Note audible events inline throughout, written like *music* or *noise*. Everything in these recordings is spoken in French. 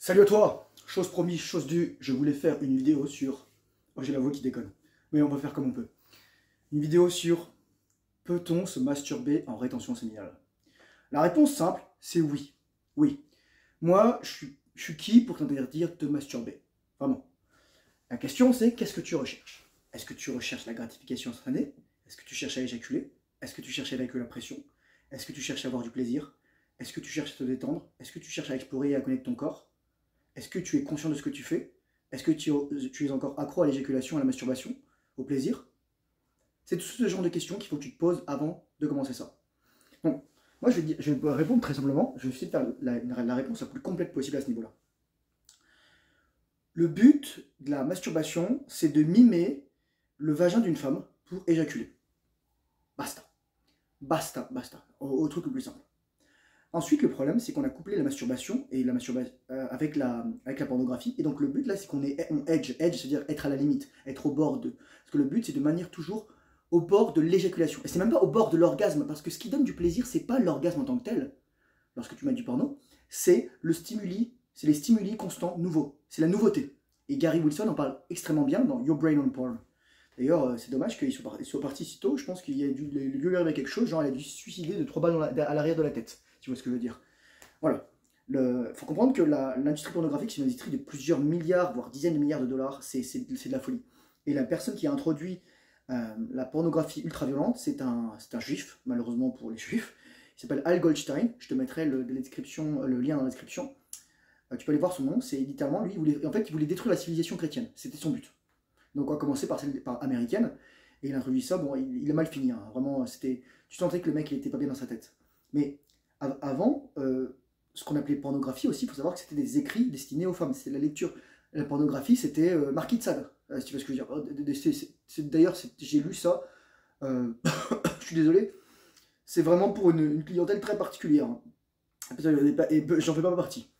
Salut à toi. Chose promise, chose due, je voulais faire une vidéo sur... Oh j'ai la voix qui déconne, mais on va faire comme on peut. Une vidéo sur peut-on se masturber en rétention séminale? La réponse simple, c'est oui. Oui. Moi, je suis, qui pour t'interdire de te masturber? Vraiment. La question c'est qu'est-ce que tu recherches? Est-ce que tu recherches la gratification instantanée? Est-ce que tu cherches à éjaculer? Est-ce que tu cherches à évacuer la pression? Est-ce que tu cherches à avoir du plaisir? Est-ce que tu cherches à te détendre? Est-ce que tu cherches à explorer et à connaître ton corps? Est-ce que tu es conscient de ce que tu fais? Est-ce que tu, es encore accro à l'éjaculation, à la masturbation, au plaisir? C'est tout ce genre de questions qu'il faut que tu te poses avant de commencer ça. Donc, moi, je vais, je vais répondre très simplement. Je vais essayer la, réponse la plus complète possible à ce niveau-là. Le but de la masturbation, c'est de mimer le vagin d'une femme pour éjaculer. Basta. Basta, basta. au truc le plus simple. Ensuite, le problème, c'est qu'on a couplé la masturbation et la masturbation euh, avec, la, avec la pornographie. Et donc, le but là, c'est qu'on est on edge. Edge, c'est-à-dire être à la limite, être au bord de. Parce que le but, c'est de manière toujours au bord de l'éjaculation. Et c'est même pas au bord de l'orgasme, parce que ce qui donne du plaisir, c'est pas l'orgasme en tant que tel, lorsque tu mets du porno, c'est le stimuli, c'est les stimuli constants nouveaux. C'est la nouveauté. Et Gary Wilson en parle extrêmement bien dans Your Brain on Porn. D'ailleurs, euh, c'est dommage qu'il soit, parti si tôt. Je pense qu'il a dû lui arriver quelque chose, genre il a dû se suicider de trois balles à l'arrière de la tête. Tu vois ce que je veux dire Voilà. Il faut comprendre que l'industrie pornographique, c'est une industrie de plusieurs milliards, voire dizaines de milliards de dollars. C'est de la folie. Et la personne qui a introduit euh, la pornographie ultra-violente, c'est un, un juif, malheureusement pour les juifs. Il s'appelle Al Goldstein. Je te mettrai le, lien dans la description. Euh, tu peux aller voir son nom. C'est littéralement lui. En fait, il voulait détruire la civilisation chrétienne. C'était son but. Donc on va commencer par celle américaine. Et il a introduit ça. Bon, il, a mal fini. Hein. Vraiment, c'était. Tu sentais que le mec, il était pas bien dans sa tête. Mais avant, euh, ce qu'on appelait pornographie aussi, il faut savoir que c'était des écrits destinés aux femmes, c'était la lecture. La pornographie, c'était euh, Marquis de Sade, euh, si. D'ailleurs, j'ai lu ça, *coughs* je suis désolé, c'est vraiment pour une, clientèle très particulière. Hein. Et j'en fais pas partie.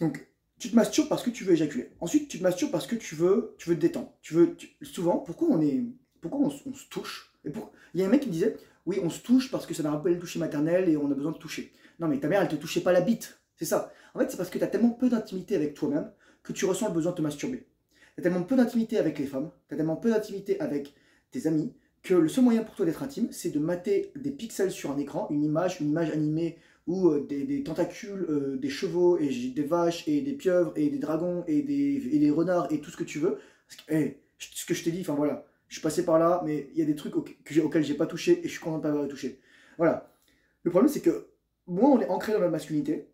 Donc, tu te masturbes parce que tu veux éjaculer. Ensuite, tu te masturbes parce que tu veux, tu veux te détendre. Tu veux, souvent, pourquoi on est, pourquoi on, se touche? Il y a un mec qui me disait, oui, on se touche parce que ça nous rappelle le toucher maternel et on a besoin de toucher. Non, mais ta mère, elle te touchait pas la bite. C'est ça. En fait, c'est parce que tu as tellement peu d'intimité avec toi-même que tu ressens le besoin de te masturber. Tu as tellement peu d'intimité avec les femmes, tu as tellement peu d'intimité avec tes amis, que le seul moyen pour toi d'être intime, c'est de mater des pixels sur un écran, une image, une image animée ou euh, des, tentacules, euh, des chevaux, et des vaches, et des pieuvres, et des dragons, et des, renards, et tout ce que tu veux. ce que je t'ai dit, enfin voilà, je suis passé par là, mais il y a des trucs auxquels, auxquels j'ai pas touché et je suis content de pas avoir touché. Voilà. Le problème, c'est que moins on est ancré dans la masculinité,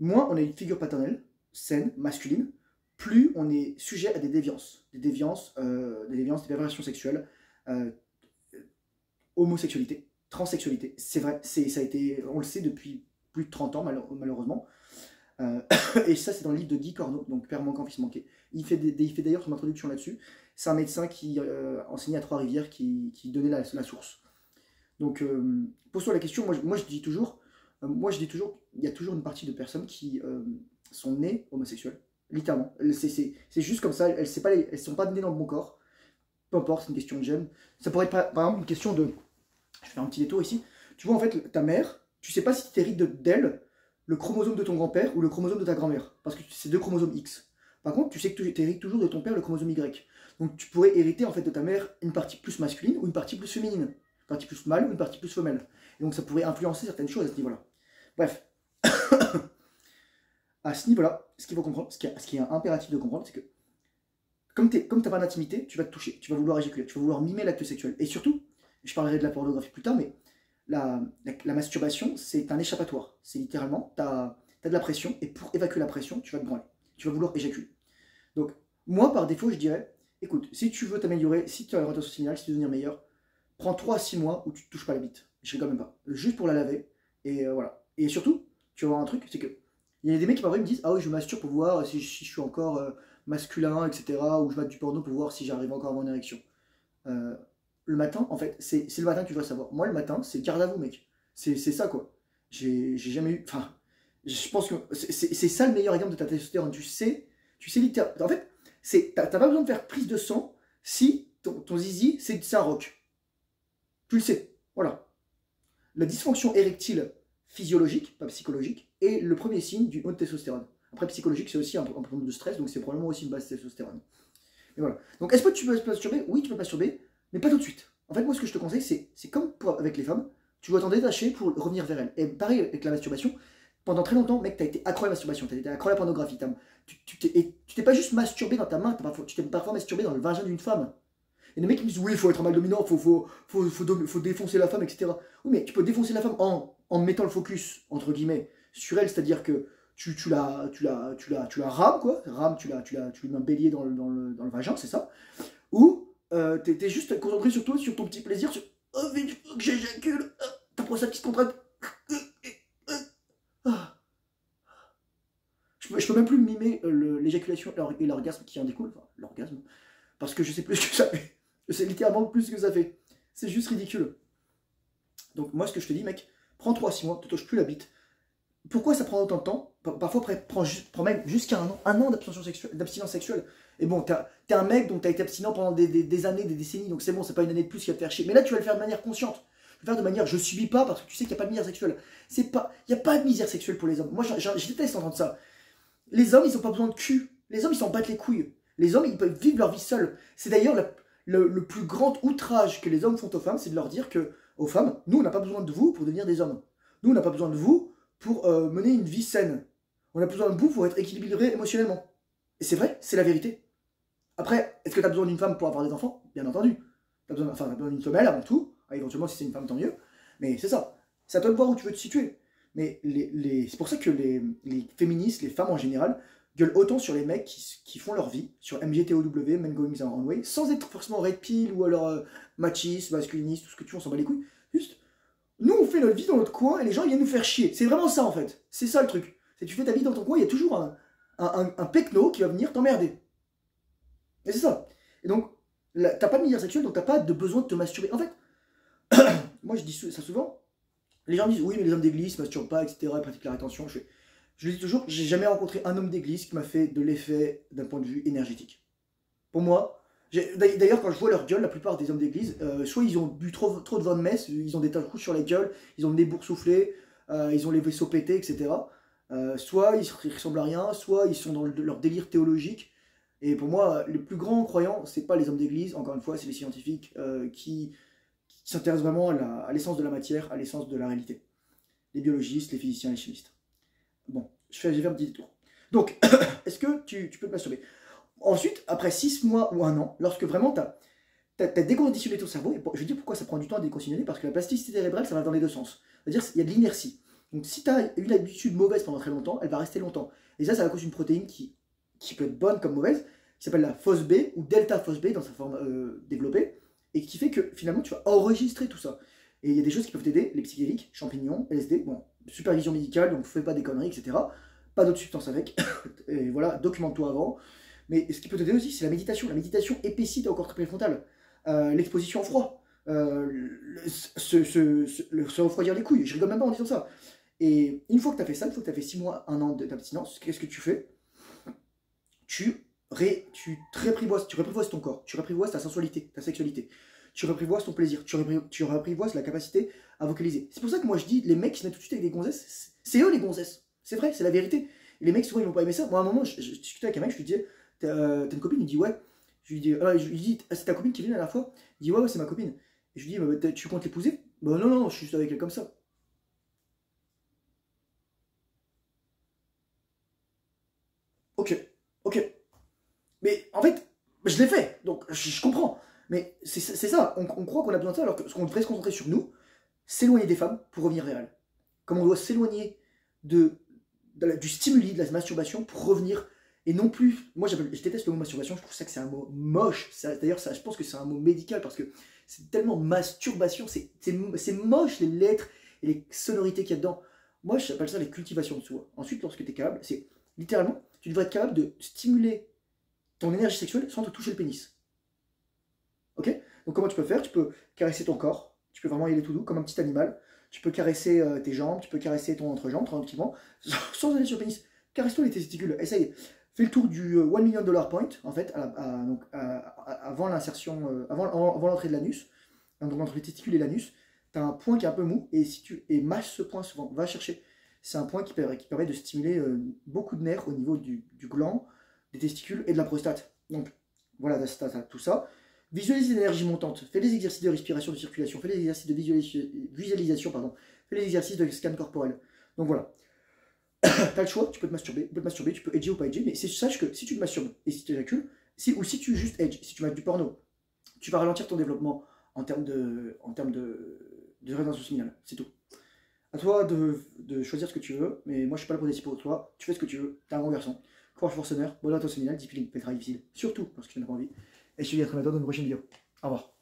moins on a une figure paternelle, saine, masculine, plus on est sujet à des déviances. Des déviances, euh, des déviances, des perversions sexuelles, euh, homosexualité, transsexualité. C'est vrai, ça a été, on le sait depuis plus de 30 ans, malheureusement. Euh, *coughs* et ça, c'est dans le livre de Guy Corneau, donc Père manquant, fils manqué. Il fait, il fait d'ailleurs son introduction là-dessus. C'est un médecin qui euh, enseignait à Trois-Rivières, qui, donnait la, source. Donc, euh, pose-toi la question, moi, moi, je dis toujours, il y a toujours une partie de personnes qui sont nées homosexuelles, littéralement. C'est juste comme ça, elles ne sont pas nées dans le bon corps. Peu importe, c'est une question de gène. Ça pourrait être par, exemple une question de... Je faire un petit détour ici. Tu vois, en fait, ta mère, tu sais pas si tu hérites d'elle le chromosome de ton grand-père ou le chromosome de ta grand-mère. Parce que c'est deux chromosomes X. Par contre, tu sais que tu hérites toujours de ton père le chromosome Y. Donc tu pourrais hériter en fait de ta mère une partie plus masculine ou une partie plus féminine. Une partie plus mâle ou une partie plus femelle. Et donc ça pourrait influencer certaines choses à ce niveau-là. Bref. *coughs* à ce niveau-là, ce qu'il faut comprendre, ce qui, est, ce qui est impératif de comprendre, c'est que comme tu n'as pas d'intimité, tu vas te toucher, tu vas vouloir éjaculer, tu vas vouloir mimer l'acte sexuel. Et surtout, je parlerai de la pornographie plus tard, mais la, masturbation, c'est un échappatoire. C'est littéralement, tu as, de la pression, et pour évacuer la pression, tu vas te branler. Tu vas vouloir éjaculer. Donc, moi, par défaut, je dirais, écoute, si tu veux t'améliorer, si tu as une rotation signal, si tu veux devenir meilleur, prends 3 à 6 mois où tu ne touches pas la bite. Je rigole même pas. Juste pour la laver. Et euh, voilà. Et surtout, tu vas voir un truc, c'est que il y a des mecs qui parfois me disent Ah oui, je masturbe pour voir si, je suis encore euh, masculin, etc. Ou je mate du porno pour voir si j'arrive encore à une érection. Euh, le matin, en fait, c'est le matin que tu dois savoir. Moi, le matin, c'est garde à vous, mec. C'est ça, quoi. J'ai jamais eu. Enfin, je pense que c'est ça le meilleur exemple de ta testostérone. Tu sais, tu sais littéralement. En fait, t'as pas besoin de faire prise de sang si ton, zizi, c'est un rock. Tu le sais. Voilà. La dysfonction érectile physiologique, pas psychologique, et le premier signe du haut de testostérone. Après, psychologique, c'est aussi un, problème de stress, donc c'est probablement aussi une base de testostérone. Et voilà. Donc, est-ce que tu peux masturber? Oui, tu peux masturber, mais pas tout de suite. En fait, moi, ce que je te conseille, c'est comme pour, avec les femmes, tu dois t'en détacher pour revenir vers elles. Et pareil avec la masturbation, pendant très longtemps, mec, t'as été accro à la masturbation, t'as été accro à la pornographie. Tu t'es pas juste masturbé dans ta main, tu t'es parfois masturbé dans le vagin d'une femme. Et les mecs qui me disent oui, il faut être un mal dominant, il faut, faut, faut, défoncer la femme, etc. Oui, mais tu peux défoncer la femme en, en mettant le focus, entre guillemets, sur elle, c'est-à-dire que tu, tu, la, tu, la, tu, la, tu la rames, quoi. Rame, tu, la, tu, la, tu lui mets un bélier dans le, dans le, dans le vagin, c'est ça. Ou euh, t'es es juste concentré sur toi, sur ton petit plaisir, sur oh, mais faut que j'éjacule, oh, ta prostate qui se contracte. Ah. Je, peux, je peux même plus mimer et l'orgasme qui en découle, l'orgasme, parce que je sais plus *laughs* que ça fait. Je sais littéralement plus que ça fait. C'est juste ridicule. Donc moi, ce que je te dis, mec, prends 3-6 mois, te touche plus la bite. Pourquoi ça prend autant de temps? Parfois, prend, prend même jusqu'à un an, un an d'abstinence sexuelle. Et bon, t'es un mec, donc t'as été abstinent pendant des, années, des décennies, donc c'est bon, c'est pas une année de plus qui va te faire chier. Mais là, tu vas le faire de manière consciente. Tu vas le faire de manière, je subis pas parce que tu sais qu'il n'y a pas de misère sexuelle. Il n'y a pas de misère sexuelle pour les hommes. Moi, je, je, déteste entendre ça. Les hommes, ils ont pas besoin de cul. Les hommes, ils s'en battent les couilles. Les hommes, ils peuvent vivre leur vie seuls. C'est d'ailleurs le, plus grand outrage que les hommes font aux femmes, c'est de leur dire que, aux femmes, nous, on n'a pas besoin de vous pour devenir des hommes. Nous, on n'a pas besoin de vous pour euh, mener une vie saine. On a besoin de vous pour être équilibré émotionnellement. Et c'est vrai, c'est la vérité. Après, est-ce que tu as besoin d'une femme pour avoir des enfants? Bien entendu. Tu as besoin, enfin, besoin d'une femelle avant tout. Ah, éventuellement, si c'est une femme, tant mieux. Mais c'est ça. C'est à toi de voir où tu veux te situer. Mais c'est pour ça que les, féministes, les femmes en général, gueulent autant sur les mecs qui, font leur vie, sur MGTOW, Men Going Their Own Way, sans être forcément red pill ou alors euh, machiste, masculiniste, tout ce que tu veux, on s'en bat les couilles. Juste, nous, on fait notre vie dans notre coin et les gens viennent nous faire chier. C'est vraiment ça en fait. C'est ça le truc. C'est tu fais ta vie dans ton coin, il y a toujours un, un, pecno qui va venir t'emmerder. Et c'est ça. Et donc, t'as pas de misère sexuelle, donc t'as pas de besoin de te masturber. En fait, *coughs* moi je dis ça souvent. Les gens disent oui, mais les hommes d'église ne masturbent pas, etc. Ils pratiquent la rétention. Je, je le dis toujours, j'ai jamais rencontré un homme d'église qui m'a fait de l'effet d'un point de vue énergétique. Pour moi, D'ailleurs, quand je vois leur gueule, la plupart des hommes d'église, euh, soit ils ont bu trop, de vin de messe, ils ont des tas de coups sur la gueule, ils ont le nez boursouflé, euh, ils ont les vaisseaux pétés, etc. Euh, soit ils, ressemblent à rien, soit ils sont dans leur délire théologique. Et pour moi, les plus grands croyants, c'est pas les hommes d'église, encore une fois, c'est les scientifiques qui, s'intéressent vraiment à l'essence de la matière, à l'essence de la réalité. Les biologistes, les physiciens, les chimistes. Bon, je fais, un petit détour. Donc, *coughs* est-ce que tu, tu peux te masturber? Ensuite, après 6 mois ou un an, lorsque vraiment tu as, déconditionné ton cerveau, et je vais dire pourquoi ça prend du temps à déconditionner, parce que la plasticité cérébrale, ça va dans les deux sens. C'est-à-dire qu'il y a de l'inertie. Donc si tu as eu l'habitude mauvaise pendant très longtemps, elle va rester longtemps. Et ça, c'est à cause d'une protéine qui, qui peut être bonne comme mauvaise, qui s'appelle la B ou delta B dans sa forme développée, et qui fait que finalement tu vas enregistrer tout ça. Et il y a des choses qui peuvent t'aider, les psychédéliques, champignons, LSD, bon, supervision médicale, donc fais pas des conneries, etc. Pas d'autres substances avec. *coughs* et voilà, documente-toi avant. Mais ce qui peut t'aider aussi, c'est la méditation. La méditation épaissit encore très préfrontal. Euh, L'exposition au froid. Euh, se, se, refroidir les couilles. Je rigole même pas en disant ça. Et une fois que tu as fait ça, une fois que tu as fait 6 mois, 1 an d'abstinence, qu'est-ce que tu fais? Tu, ré, tu, réapprivoises, tu réapprivoises ton corps, tu réapprivoises ta sensualité, ta sexualité, tu réapprivoises ton plaisir, tu, tu réapprivoises la capacité à vocaliser. C'est pour ça que moi je dis, les mecs qui se mettent tout de suite avec des gonzesses, c'est eux les gonzesses. C'est vrai, c'est la vérité. Et les mecs souvent ils vont pas aimer ça. Moi à un moment, je, discutais avec un mec, je lui disais, euh, t'as une copine? Il dit ouais. Je lui dis, ah, ah, c'est ta copine qui vient à la fois? Il dit ouais, ouais c'est ma copine. Et je lui dis, bah, tu comptes l'épouser? Bah non, non, je suis juste avec elle comme ça. Ok, ok. Mais en fait, je l'ai fait, donc je, comprends. Mais c'est ça, on, croit qu'on a besoin de ça, alors que ce qu'on devrait se concentrer sur nous, s'éloigner des femmes pour revenir vers elles. Comme on doit s'éloigner du stimuli, de la masturbation pour revenir et non plus, moi je déteste le mot masturbation, je trouve ça que c'est un mot moche. D'ailleurs, je pense que c'est un mot médical parce que c'est tellement masturbation, c'est moche les lettres et les sonorités qu'il y a dedans. Moi, j'appelle ça les cultivations de soi. Ensuite, lorsque tu es capable, c'est littéralement, tu devrais être capable de stimuler ton énergie sexuelle sans te toucher le pénis. Ok Donc, comment tu peux faire? Tu peux caresser ton corps, tu peux vraiment y aller tout doux, comme un petit animal. Tu peux caresser euh, tes jambes, tu peux caresser ton entrejambe tranquillement, *laughs* sans aller sur le pénis. Caresse-toi les testicules, essaye fait le tour du 1 euh, million dollar point, en fait, donc, avant l'insertion, euh, avant, l'entrée de l'anus, entre les testicules et l'anus. tu as un point qui est un peu mou, et si tu et mâche ce point souvent, va chercher. C'est un point qui permet, de stimuler beaucoup de nerfs au niveau du, gland, des testicules et de la prostate. Donc voilà, tu as, tout ça. Visualise l'énergie montante, fais les exercices de respiration, de circulation, fais les exercices de visualisation, pardon, fais les exercices de scan corporel. Donc voilà. *coughs* tu as le choix, tu peux te masturber, tu peux te ou pas edger, mais sache que si tu te masturbes et si tu éjacules, si, ou si tu juste edge, si tu mets du porno, tu vas ralentir ton développement en termes de, en termes de, de. C'est tout. À toi de, choisir ce que tu veux, mais moi je suis pas là pour pour toi. Tu fais ce que tu veux, t'es un bon garçon. Courage forceneur, bonne attention signal, discipline, fais le travail difficile, surtout parce que tu n'as pas envie. Et je te dis à très bientôt dans une prochaine vidéo. Au revoir.